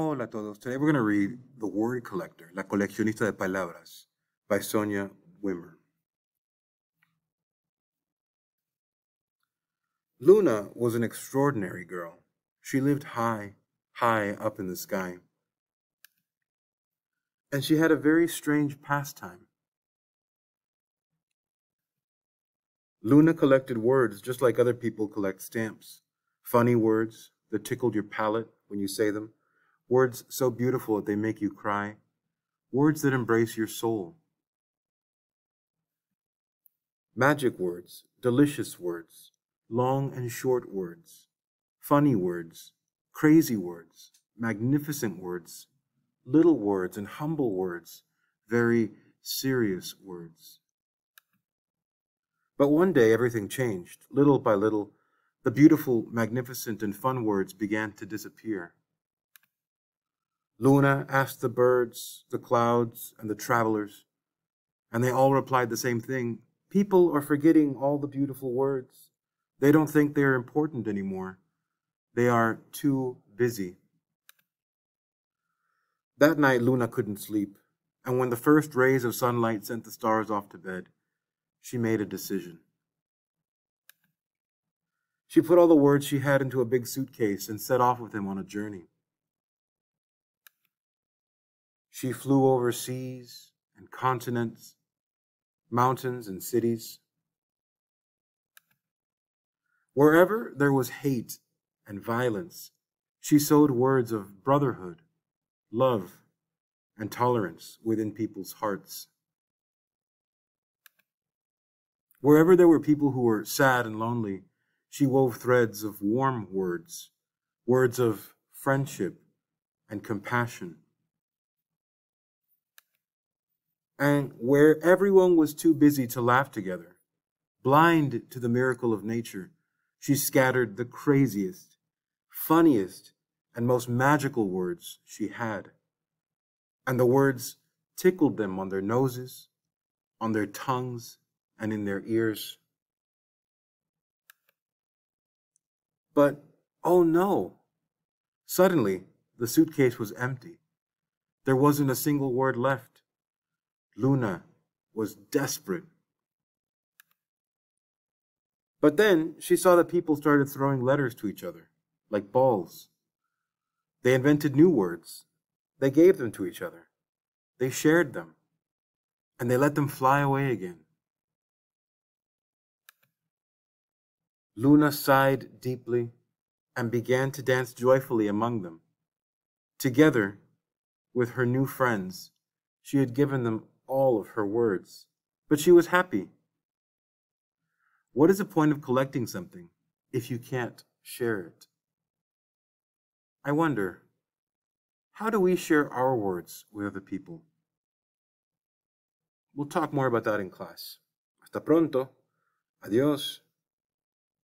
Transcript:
Hola a todos. Today we're going to read The Word Collector, La Coleccionista de Palabras, by Sonja Wimmer. Luna was an extraordinary girl. She lived high, high up in the sky. And she had a very strange pastime. Luna collected words just like other people collect stamps. Funny words that tickled your palate when you say them. Words so beautiful that they make you cry. Words that embrace your soul. Magic words, delicious words, long and short words, funny words, crazy words, magnificent words, little words and humble words, very serious words. But one day everything changed. Little by little, the beautiful, magnificent, and fun words began to disappear. Luna asked the birds, the clouds, and the travelers, and they all replied the same thing. People are forgetting all the beautiful words. They don't think they are important anymore. They are too busy. That night, Luna couldn't sleep, and when the first rays of sunlight sent the stars off to bed, she made a decision. She put all the words she had into a big suitcase and set off with him on a journey. She flew over seas and continents, mountains and cities. Wherever there was hate and violence, she sowed words of brotherhood, love, and tolerance within people's hearts. Wherever there were people who were sad and lonely, she wove threads of warm words, words of friendship and compassion. And where everyone was too busy to laugh together, blind to the miracle of nature, she scattered the craziest, funniest, and most magical words she had. And the words tickled them on their noses, on their tongues, and in their ears. But, oh no! Suddenly, the suitcase was empty. There wasn't a single word left. Luna was desperate. But then she saw that people started throwing letters to each other, like balls. They invented new words. They gave them to each other. They shared them. And they let them fly away again. Luna sighed deeply and began to dance joyfully among them. Together with her new friends, she had given them all of her words, but she was happy. What is the point of collecting something if you can't share it? I wonder, how do we share our words with other people? We'll talk more about that in class. Hasta pronto. Adiós.